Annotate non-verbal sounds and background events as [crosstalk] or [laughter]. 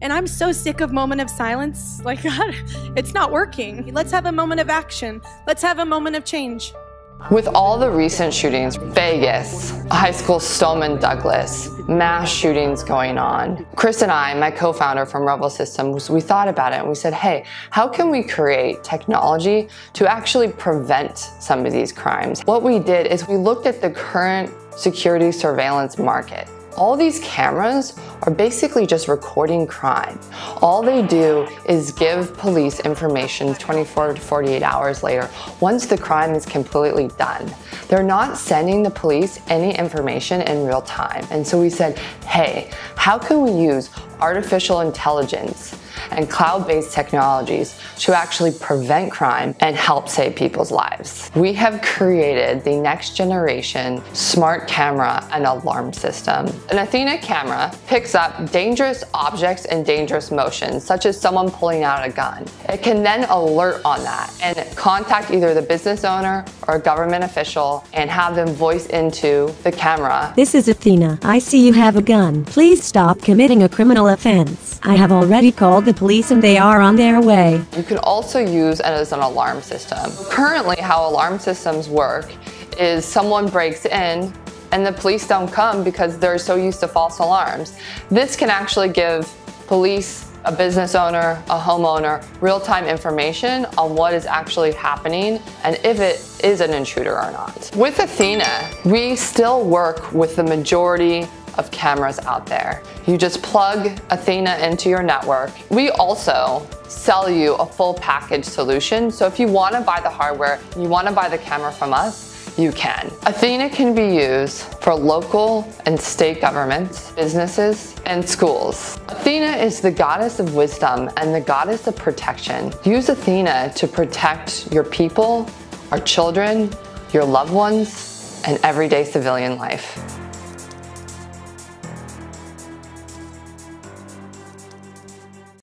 And I'm so sick of moment of silence. [laughs] Like, God, it's not working. Let's have a moment of action. Let's have a moment of change. With all the recent shootings, Vegas, high school Stoneman Douglas, mass shootings going on, Chris and I, my co-founder from Revel Systems, we thought about it and we said, hey, how can we create technology to actually prevent some of these crimes? What we did is we looked at the current security surveillance market all these cameras are basically just recording crime. All they do is give police information 24 to 48 hours later once the crime is completely done. They're not sending the police any information in real time. And so we said, hey, how can we use artificial intelligence and cloud-based technologies to actually prevent crime and help save people's lives. We have created the next generation smart camera and alarm system. An Athena camera picks up dangerous objects and dangerous motions, such as someone pulling out a gun. It can then alert on that and contact either the business owner or a government official and have them voice into the camera. This is Athena. I see you have a gun. Please stop committing a criminal offense. I have already called the police and they are on their way. You can also use it as an alarm system. Currently, how alarm systems work is someone breaks in and the police don't come because they're so used to false alarms. This can actually give police a business owner, a homeowner, real-time information on what is actually happening and if it is an intruder or not. With Athena, we still work with the majority of cameras out there. You just plug Athena into your network. We also sell you a full package solution. So if you want to buy the hardware, you want to buy the camera from us, you can. Athena can be used for local and state governments, businesses, and schools. Athena is the goddess of wisdom and the goddess of protection. Use Athena to protect your people, our children, your loved ones, and everyday civilian life.